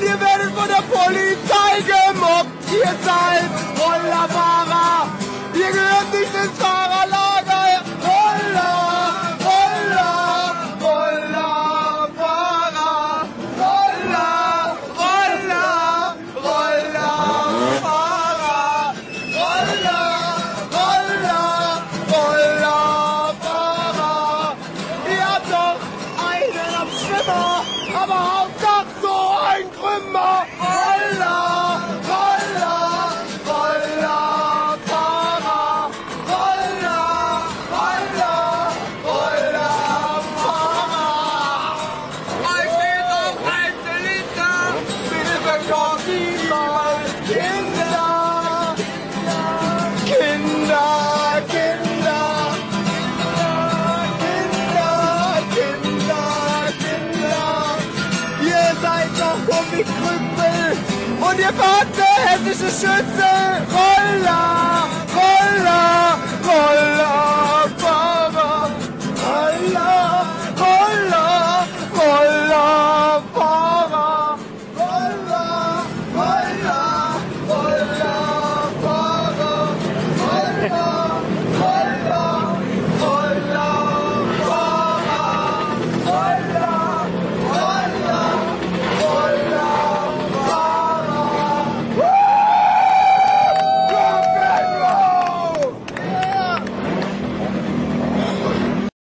und ihr werdet von der Polizei gemobbt. Ihr seid Rollerfahrer. Ihr gehört nicht ins Fahrerlager. Roller, Roller, Rollerfahrer. Roller, Roller, Rollerfahrer. Roller, Roller, Rollerfahrer. Ihr habt doch einen am Schwimmer, aber ein Krümmer. Roller, Roller, Roller, Fahrer. Roller, Roller, Roller, Fahrer. Es geht auf ein Zylinder. Bitte kommt niemals Kinder. Und ihr eine hessische Schütze. Roller,